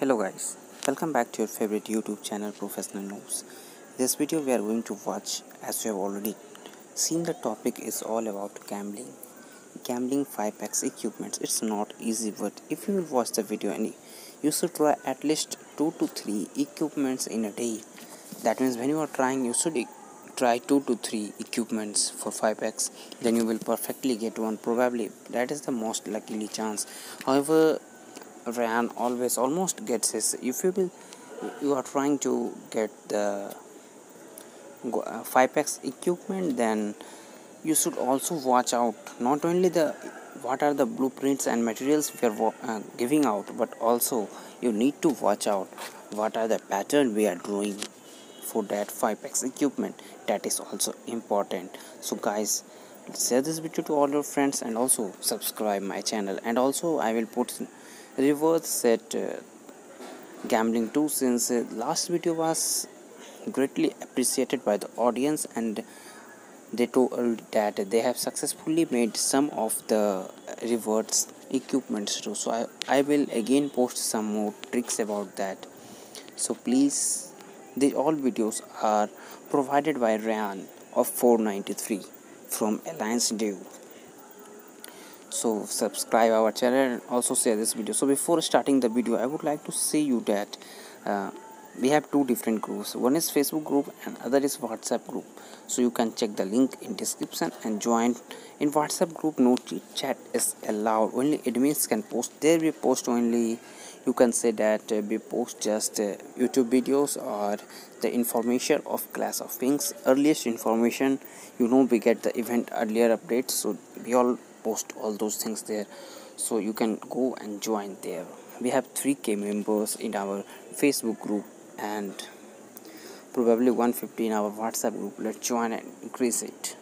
hello guys welcome back to your favorite youtube channel professional noobs this video we are going to watch as you have already seen the topic is all about gambling. Gambling 5x equipments it's not easy but if you will watch the video and you should try at least two to three equipments in a day. That means when you are trying you should try two to three equipments for 5x then you will perfectly get one. Probably that is the most luckily chance. However Rayan always almost gets his if you will you are trying to get the 5x uh, equipment then you should also watch out. Not only the what are the blueprints and materials we are uh, giving out but also you need to watch out what are the pattern we are drawing for that 5x equipment. That is also important. So guys share this video to all your friends and also subscribe my channel. And also i will put rebirth set uh, gambling too since uh, last video was greatly appreciated by the audience and they told that they have successfully made some of the rebirth equipments too. So I, I will again post some more tricks about that. So please the all videos are provided by Rayan of 493 from Alliance Dev so subscribe our channel and also share this video. So before starting the video i would like to say you that uh, we have two different groups. One is facebook group and other is whatsapp group. So you can check the link in description and join. In whatsapp group no chat is allowed. Only admins can post. There we post only you can say that uh, we post just uh, youtube videos or the information of clash of kings. Earliest information you know we get the event earlier updates. So we all post all those things there. So you can go and join there. We have 3k members in our facebook group and probably 150 in our whatsapp group. Let's join and increase it